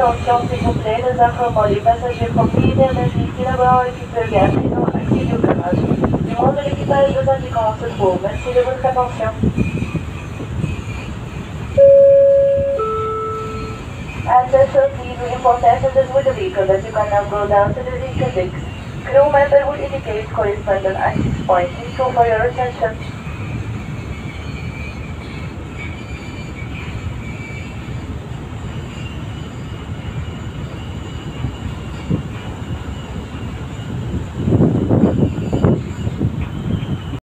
Attention s'il vous plaît, nous informons les passagers propriétaires d'un véhicule à bord équipé à présent activé au garage. Du monde de l'équipage vous indiquons en secours. Merci de votre attention. At Ancestor, please we inform passengers with the vehicle that you can now go down to the vehicle decks. Crew member will indicate correspondent access point. Thank you for your attention.